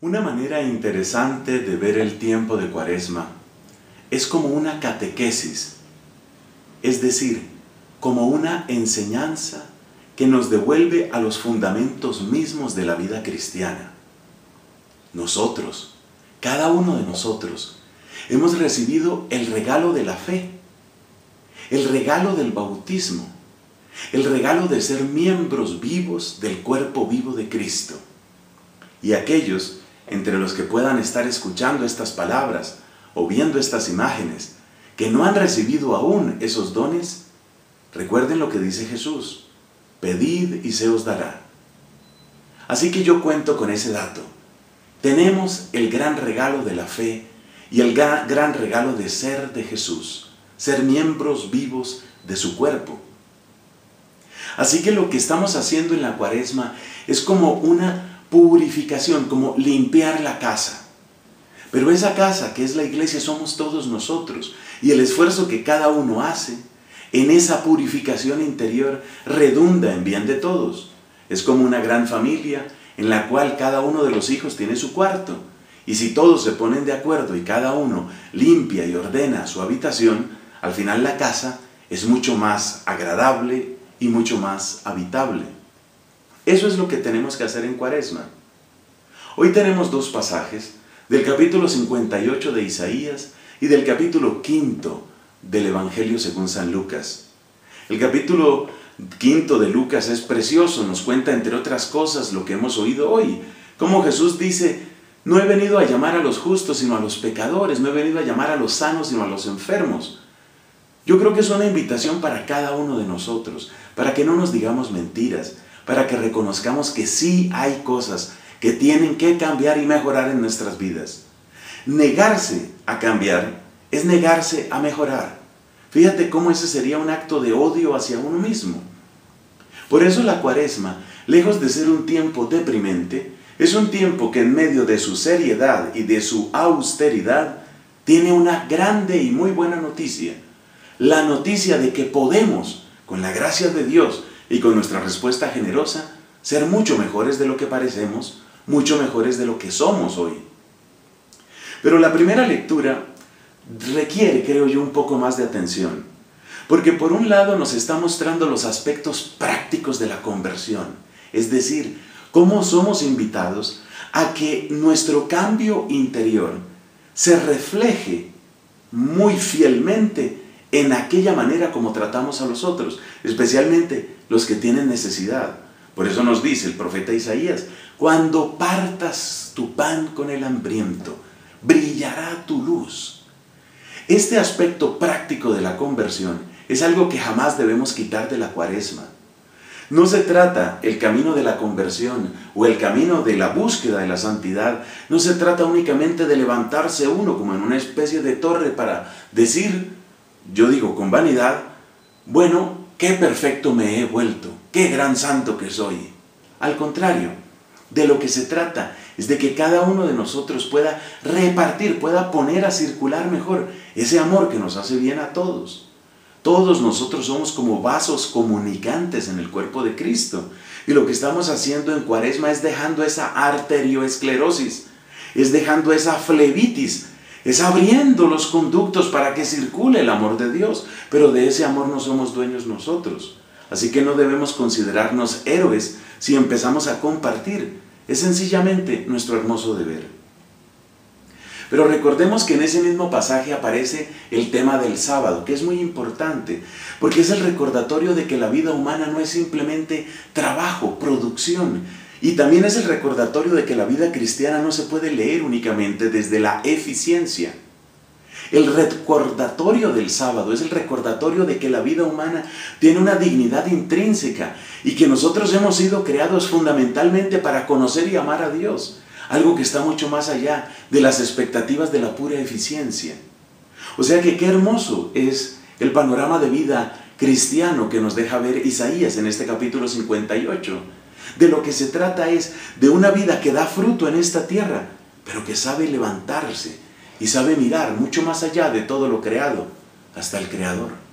Una manera interesante de ver el tiempo de Cuaresma es como una catequesis, es decir, como una enseñanza que nos devuelve a los fundamentos mismos de la vida cristiana. Nosotros, cada uno de nosotros, hemos recibido el regalo de la fe, el regalo del bautismo, el regalo de ser miembros vivos del cuerpo vivo de Cristo. Y aquellos entre los que puedan estar escuchando estas palabras o viendo estas imágenes que no han recibido aún esos dones, recuerden lo que dice Jesús, pedid y se os dará. Así que yo cuento con ese dato. Tenemos el gran regalo de la fe y el gran regalo de ser de Jesús, ser miembros vivos de su cuerpo. Así que lo que estamos haciendo en la cuaresma es como una purificación, como limpiar la casa. Pero esa casa que es la iglesia somos todos nosotros y el esfuerzo que cada uno hace en esa purificación interior redunda en bien de todos. Es como una gran familia en la cual cada uno de los hijos tiene su cuarto. Y si todos se ponen de acuerdo y cada uno limpia y ordena su habitación, al final la casa es mucho más agradable y mucho más habitable. Eso es lo que tenemos que hacer en Cuaresma. Hoy tenemos dos pasajes del capítulo 58 de Isaías y del capítulo 5 del Evangelio según San Lucas. El capítulo 5 de Lucas es precioso, nos cuenta entre otras cosas lo que hemos oído hoy, como Jesús dice, no he venido a llamar a los justos sino a los pecadores, no he venido a llamar a los sanos sino a los enfermos. Yo creo que es una invitación para cada uno de nosotros, para que no nos digamos mentiras, para que reconozcamos que sí hay cosas que tienen que cambiar y mejorar en nuestras vidas. Negarse a cambiar es negarse a mejorar. Fíjate cómo ese sería un acto de odio hacia uno mismo. Por eso la cuaresma, lejos de ser un tiempo deprimente, es un tiempo que en medio de su seriedad y de su austeridad tiene una grande y muy buena noticia la noticia de que podemos, con la gracia de Dios y con nuestra respuesta generosa, ser mucho mejores de lo que parecemos, mucho mejores de lo que somos hoy. Pero la primera lectura requiere, creo yo, un poco más de atención, porque por un lado nos está mostrando los aspectos prácticos de la conversión, es decir, cómo somos invitados a que nuestro cambio interior se refleje muy fielmente en aquella manera como tratamos a los otros, especialmente los que tienen necesidad. Por eso nos dice el profeta Isaías, cuando partas tu pan con el hambriento, brillará tu luz. Este aspecto práctico de la conversión es algo que jamás debemos quitar de la cuaresma. No se trata el camino de la conversión o el camino de la búsqueda de la santidad, no se trata únicamente de levantarse uno como en una especie de torre para decir yo digo con vanidad, bueno, qué perfecto me he vuelto, qué gran santo que soy. Al contrario, de lo que se trata es de que cada uno de nosotros pueda repartir, pueda poner a circular mejor ese amor que nos hace bien a todos. Todos nosotros somos como vasos comunicantes en el cuerpo de Cristo. Y lo que estamos haciendo en cuaresma es dejando esa arterioesclerosis, es dejando esa flebitis es abriendo los conductos para que circule el amor de Dios. Pero de ese amor no somos dueños nosotros. Así que no debemos considerarnos héroes si empezamos a compartir. Es sencillamente nuestro hermoso deber. Pero recordemos que en ese mismo pasaje aparece el tema del sábado, que es muy importante, porque es el recordatorio de que la vida humana no es simplemente trabajo, producción, y también es el recordatorio de que la vida cristiana no se puede leer únicamente desde la eficiencia. El recordatorio del sábado es el recordatorio de que la vida humana tiene una dignidad intrínseca y que nosotros hemos sido creados fundamentalmente para conocer y amar a Dios, algo que está mucho más allá de las expectativas de la pura eficiencia. O sea que qué hermoso es el panorama de vida cristiano que nos deja ver Isaías en este capítulo 58 de lo que se trata es de una vida que da fruto en esta tierra, pero que sabe levantarse y sabe mirar mucho más allá de todo lo creado, hasta el Creador.